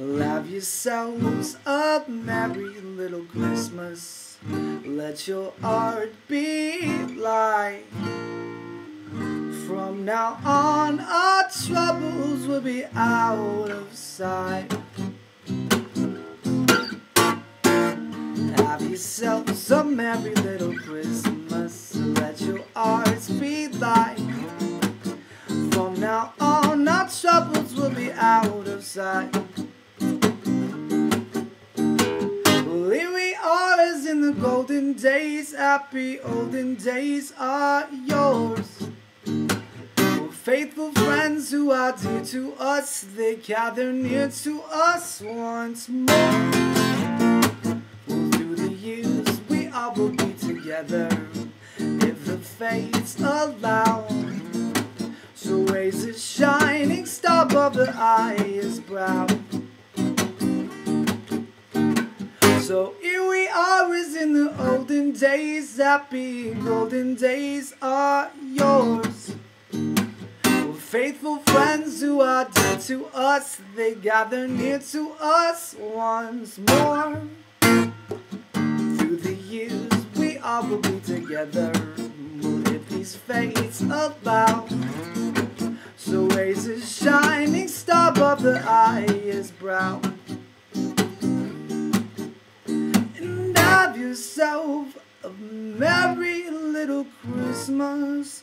Have yourselves a merry little Christmas. Let your heart be light. From now on, our troubles will be out of sight. Have yourselves a merry little Christmas. Let your hearts be light. From now on, our troubles will be out of sight. Golden days. Happy olden days are yours. Faithful friends who are dear to us, they gather near to us once more. Through the years, we all will be together if the fates allow. So raise a shining star above the highest brow. So here we are as in the olden days, happy golden days are yours. Well, faithful friends who are dear to us, they gather near to us once more. Through the years, we all will be together. Well, if these fates allow. So raise a shining star above the highest brow. And yourself a merry little Christmas